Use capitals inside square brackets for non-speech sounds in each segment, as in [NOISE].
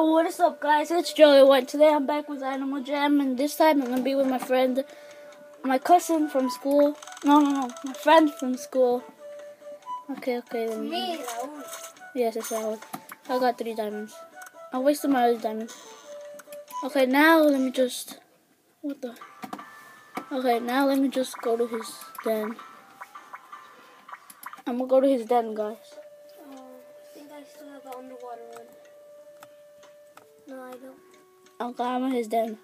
Oh, what is up, guys? It's Joey White. Today I'm back with Animal Jam, and this time I'm gonna be with my friend, my cousin from school. No, no, no, my friend from school. Okay, okay. Then. Me, Raul. Yes, it's Raul. I got three diamonds. I wasted my other diamond. Okay, now let me just. What the? Okay, now let me just go to his den. I'm gonna go to his den, guys. Oh, I think I still have the underwater one. No, I don't. In his den.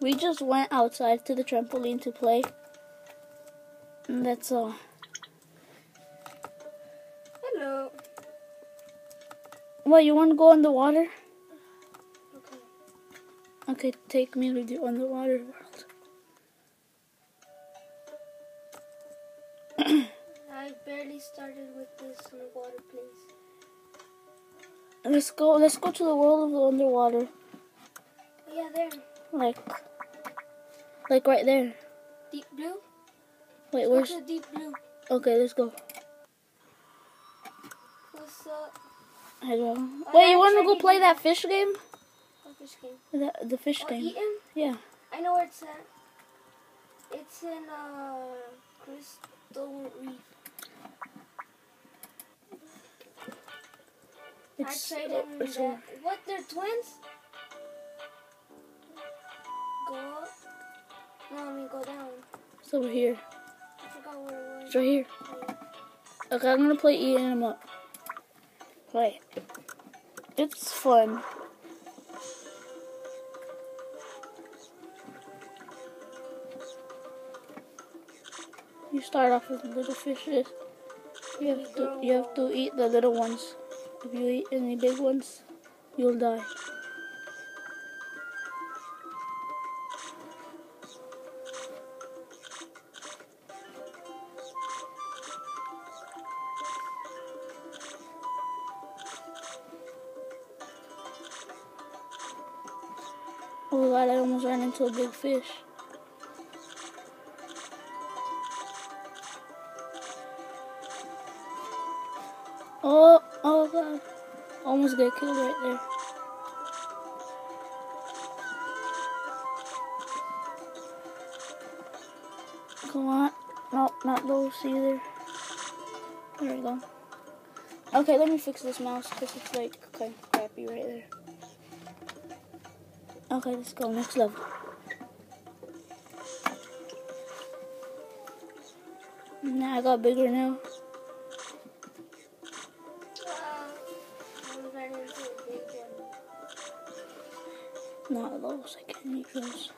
We just went outside to the trampoline to play. And that's all. Hello. What, you want to go in the water? Okay. Okay, take me to the water world. [COUGHS] I barely started with this underwater place. Let's go, let's go to the world of the underwater. Yeah, there. Like, like right there. Deep blue? Wait, Go where's, to deep blue. okay, let's go. What's up? I don't know. Oh, Wait, you want to go play that fish game? What fish game? The, the fish Oh, game. Eaton? Yeah. I know where it's at. It's in uh Crystal Reef. It's, I tried uh, in it's that. What? They're twins? Go up. No, I mean go down. It's over here. I forgot where it was. It's right here. Okay, I'm gonna play eating them up. Play. It's fun. You start off with little fishes. You have to you have to eat the little ones. If you eat any big ones, you'll die. Oh god, I almost ran into a big fish. Oh, god. Almost got killed right there. Come on. Nope, not those either. There we go. Okay, let me fix this mouse because it's like kind of crappy right there. Okay, let's go next level. Now I got bigger now. One. Not those. I can't eat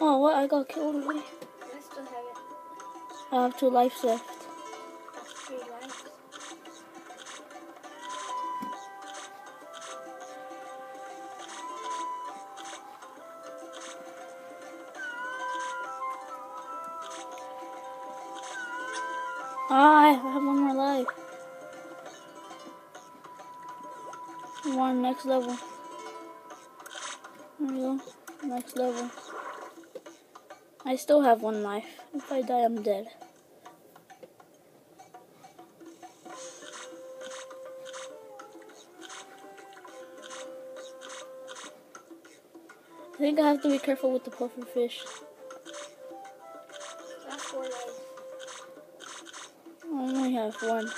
oh, what? I got killed already. I still have it. I have two lives left. Ah, I have one more life. One next level. There we go. Next level. I still have one life. If I die, I'm dead. I think I have to be careful with the puffer fish. Have one.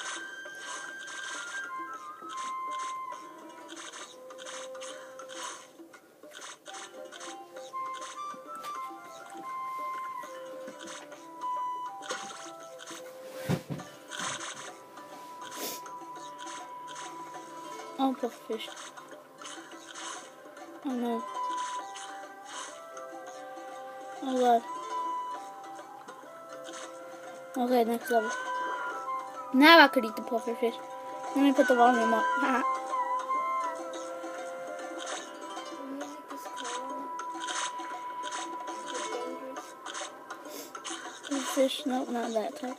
Oh, pufferfish. Oh no. Oh god. Okay, next level. Now I could eat the pufferfish. Let me put the volume up. Fish? Nope, not that type.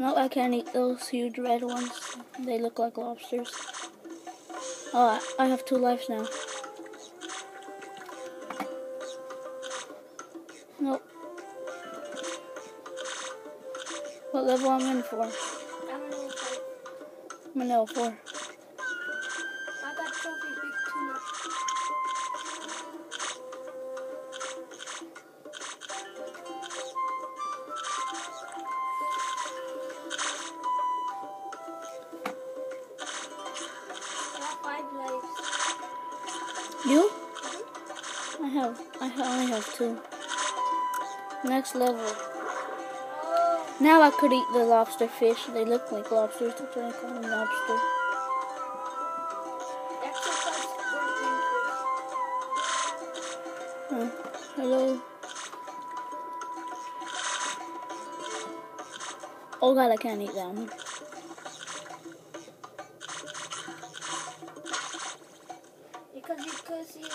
Nope, I can't eat those huge red ones. They look like lobsters. Oh, I have two lives now. Level I'm in for? I'm in level four. I got trophy big tuna. I have five lives. You? I have. I only have two. Next level. Now I could eat the lobster fish. They look like lobsters. That's why I call them lobster. exercise scorpion fish. Oh, hello. Oh god, I can't eat that one. Because you could see the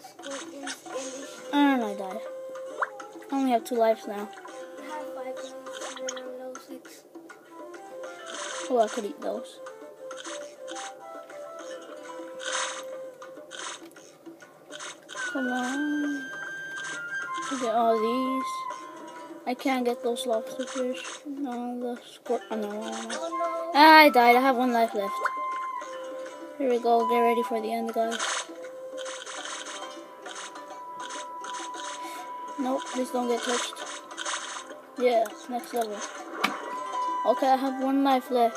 scorpions in this. And I died. I only have two lives now. Oh, I could eat those. Come on. Get all these. I can't get those lobster fish. No, the squirt. Oh, no. Oh no. Ah, I died. I have one life left. Here we go. Get ready for the end, guys. Nope, please don't get touched. Yeah, next level. Okay, I have one life left.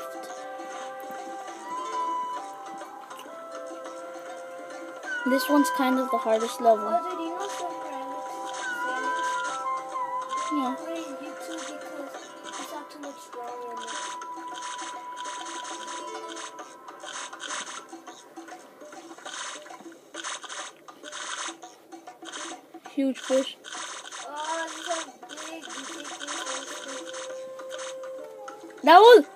This one's kind of the hardest level. Oh, dude, you know? Yeah. Put it in YouTube because I saw too much wrong in it. Huge fish. Oh, these are big, ridiculous fish. Was.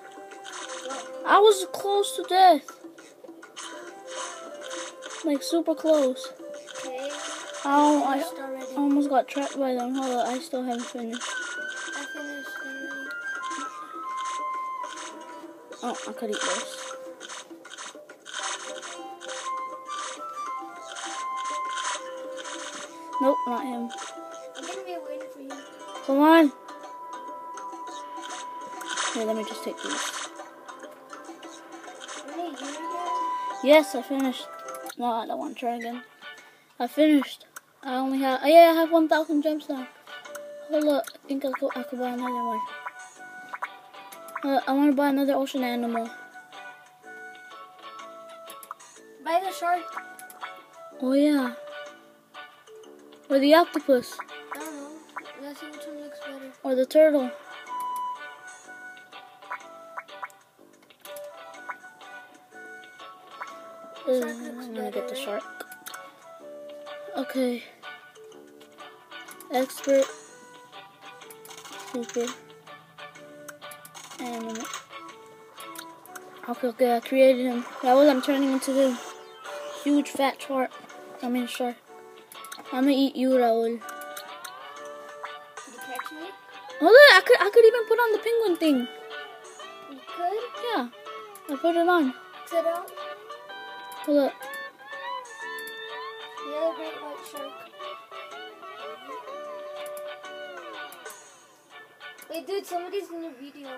I was close to death. Like super close. Okay. Oh, I already. almost got trapped by them. Hold on, I still haven't finished. I finished already. Oh, I could eat this. Nope, not him. I'm gonna be waiting for you. Come on. Here, let me just take these. Really, you again? Yes, I finished. No, I don't want to try again. I finished. I only have. Oh, yeah, I have 1,000 gems now. Hold up. I think I could, I could buy another one. Uh, I want to buy another ocean animal. By the shark. Oh, yeah. Or the octopus. I don't know. Let's see which one looks better. Or the turtle. I'm gonna get the shark. Okay. Expert. Super. And okay, okay, I created him. That was I'm turning into the huge fat shark. I mean shark. I'm gonna eat you, Raul. Did you catch me? Oh look, I could I could even put on the penguin thing. You could? Yeah, I put it on. Out. Hold up. The other great white shark. Wait, dude, somebody's in the video.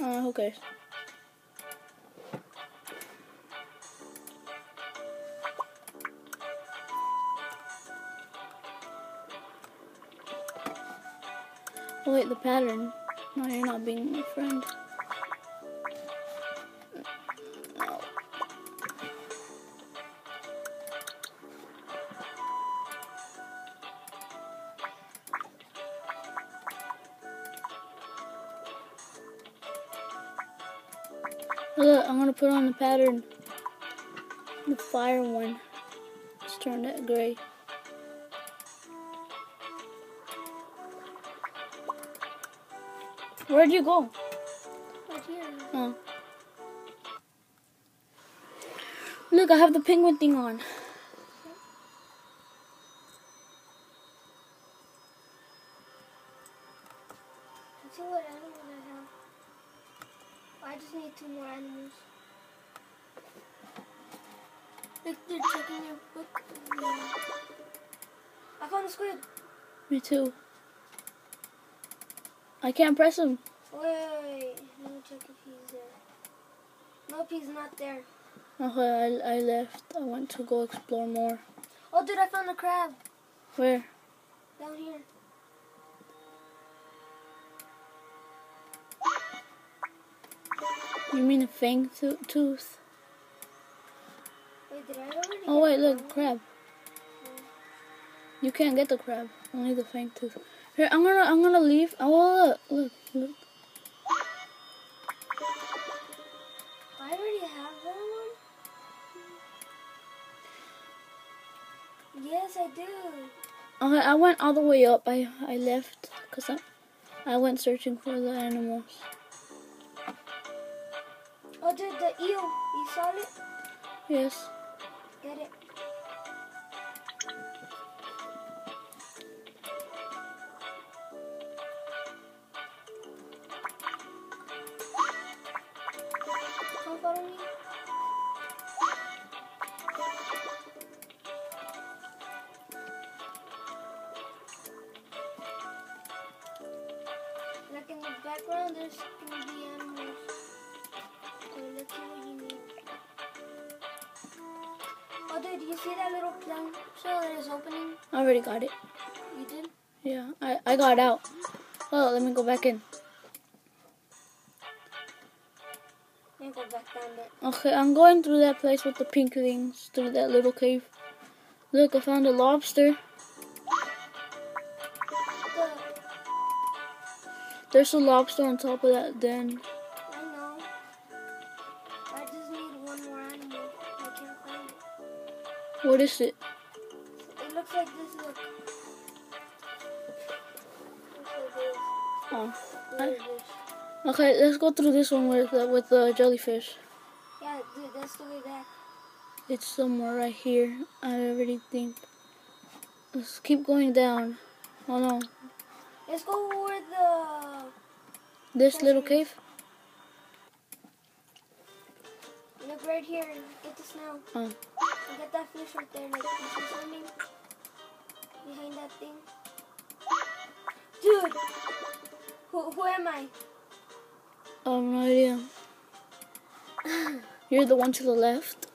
Uh, who cares? Oh wait, the pattern. No, you're not being my friend. Look, I'm gonna put on the pattern. The fire one. Let's turn that gray. Where'd you go? Right here. Oh. Look, I have the penguin thing on. Victor checking your book. I found a squid. Me too. I can't press him. Wait, wait, wait. Let me check if he's there. Nope, he's not there. Okay, I, I left. I went to go explore more. Oh, dude, I found a crab Where? down here. You mean a fang to- tooth? Wait, did I already? Oh wait, look, crab. You can't get the crab. Only the fang tooth. Here, I'm gonna I'm gonna leave. Oh look, look, look. I already have that one. Yes, I do. Okay, I went all the way up. I I left because I I went searching for the animals. Oh, dude, the eel. You saw it? Yes. Get it. Dude, do you see that little that is opening? I already got it. You did? Yeah, I I got out. Oh, let me go back in. Let go back down there. Okay, I'm going through that place with the pink things, through that little cave. Look, I found a lobster. There's a lobster on top of that den. What is it? It looks like this. Look. Like. Oh. Look at this. Okay, let's go through this one with uh, with the jellyfish. Yeah, dude, that's the way back. It's somewhere right here. I already think. Let's keep going down. Oh no, Let's go where the. this little cave. Look right here. Get the snail. Oh, And get that fish right there. Like, you see swimming? Behind that thing. Dude! Who, who am I? I have no idea. [LAUGHS] You're the one to the left.